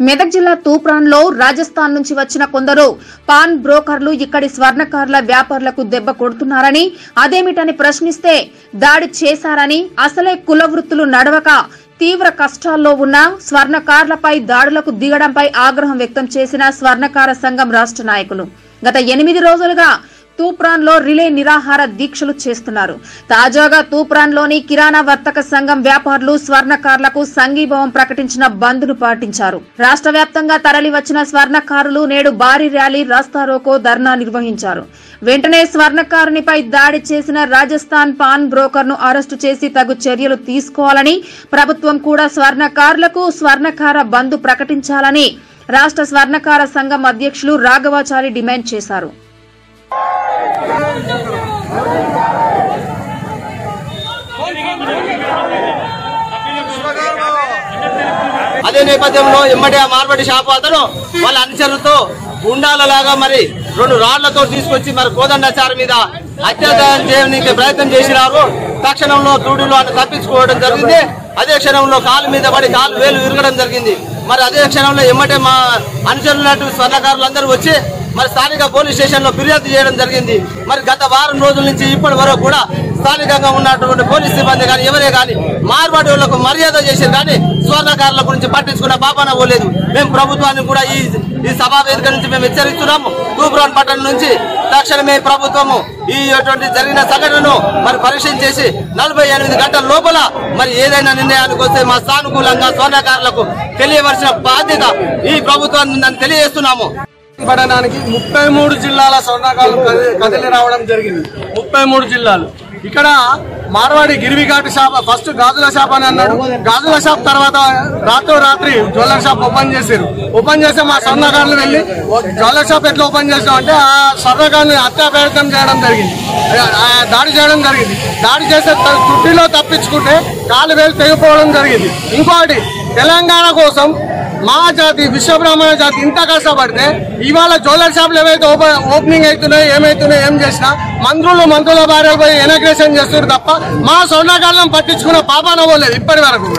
మెదక్ జిల్లా తూప్రాన్లో రాజస్థాన్ నుంచి వచ్చిన కొందరు పాన్ బ్రోకర్లు ఇక్కడి స్వర్ణకారుల వ్యాపారులకు దెబ్బ కొడుతున్నారని అదేమిటని ప్రశ్నిస్తే దాడి చేశారని అసలే కులవృత్తులు నడవక తీవ్ర కష్టాల్లో ఉన్న స్వర్ణకారులపై దాడులకు దిగడంపై ఆగ్రహం వ్యక్తం చేసిన స్వర్ణకార సంఘం రాష్ట్ర నాయకులు. గత ఎనిమిది రోజులుగా తూప్రాన్లో రిలే నిరాహార దీక్షలు చేస్తున్నారు. తాజాగా తూప్రాన్లోని కిరాణా వర్తక సంఘం వ్యాపారులు స్వర్ణకారులకు సంఘీభావం ప్రకటించిన బంద్ను పాటించారు. రాష్ట్ర వ్యాప్తంగా తరలి వచ్చిన స్వర్ణకారులు నేడు భారీ ర్యాలీ రాస్తారోకో ధర్నా నిర్వహించారు. వెంటనే స్వర్ణకారునిపై దాడి చేసిన రాజస్థాన్ పాన్ బ్రోకర్ను అరెస్టు చేసి తగు చర్యలు తీసుకోవాలని ప్రభుత్వం కూడా స్వర్ణకారులకు స్వర్ణకార బంద్ ప్రకటించాలని రాష్ట్ర స్వర్ణకార సంఘం అధ్యక్షులు రాఘవాచారి డిమాండ్ చేశారు. అదే నేపథ్యంలో ఇమ్మటి ఆ మార్బడి షాపు అతను వాళ్ళ అనుచరులతో గుండాలలాగా మరి రెండు రాళ్ళతో తీసుకొచ్చి మరి కోదండాచారి మీద అత్యాచారం చేయడానికి ప్రయత్నం చేసినారు. తక్షణంలో తూడులో ఆయన తప్పించుకోవడం జరిగింది. అదే క్షణంలో కాలు మీద పడి కాలు వేలు విరగడం జరిగింది. మరి అదే క్షణంలో ఎమ్మటే మా అనుచరులు స్వర్ణకారులందరూ వచ్చి మరి స్థానిక పోలీస్ స్టేషన్లో ఫిర్యాదు చేయడం జరిగింది. మరి గత వారం రోజుల నుంచి ఇప్పటి వరకు కూడా స్థానికంగా ఉన్నటువంటి పోలీస్ సిబ్బంది కానీ ఎవరే కానీ మార్వాడి వాళ్ళకు మర్యాద చేశారు కానీ స్వర్ణకారుల గురించి పట్టించుకున్న పాపన పోలేదు. మేము ప్రభుత్వాన్ని కూడా ఈ ఈ సభా వేదిక నుంచి మేము హెచ్చరిస్తున్నాము. తూపురాన్ పట్టణం నుంచి తక్షణమే ప్రభుత్వము ఈ అటువంటి జరిగిన సంఘటనను మరి పరీక్ష చేసి నలభై ఎనిమిది గంటల లోపల మరి ఏదైనా నిర్ణయానికి వస్తే మా సానుకూలంగా స్వర్ణకారులకు తెలియవలసిన బాధ్యత ఈ ప్రభుత్వాన్ని తెలియజేస్తున్నాము. పడడానికి ముప్పై మూడు జిల్లాల స్వర్ణకాలు కదిలి రావడం జరిగింది. ముప్పై మూడు జిల్లాలు. ఇక్కడ మార్వాడి గిరివిఘాటు షాప్ ఫస్ట్ గాజుల షాప్ అని అన్నాడు. గాజుల షాప్ తర్వాత రాత్రి రాత్రి జ్యువెలర్ షాప్ ఓపెన్ చేశారు. ఓపెన్ చేస్తే మా స్వర్ణకారులు వెళ్ళి జ్యువెలర్ షాప్ ఎట్లా ఓపెన్ చేసాం అంటే ఆ స్వర్ణకారుని హత్యా ప్రయత్నం చేయడం జరిగింది. దాడి చేయడం జరిగింది. దాడి చేసే త- తుట్టిలో తప్పించుకుంటే కాలు వేలు తెగిపోవడం జరిగింది. ఇంకోటి తెలంగాణ కోసం మా జాతి విశ్వబ్రాహ్మణ జాతి ఇంత కష్టపడితే ఇవాళ జ్యువెలర్ షాపులు ఏవైతే ఓపె- ఓపెనింగ్ అవుతున్నాయో ఏమైతున్నాయో ఏం చేసినా మంత్రులు మంత్రుల భార్యలు పోయి ఎనగ్రేషన్ చేస్తున్నారు తప్ప మా స్వర్ణకాలం పట్టించుకున్న పాపాన పోలేదు ఇప్పటి వరకు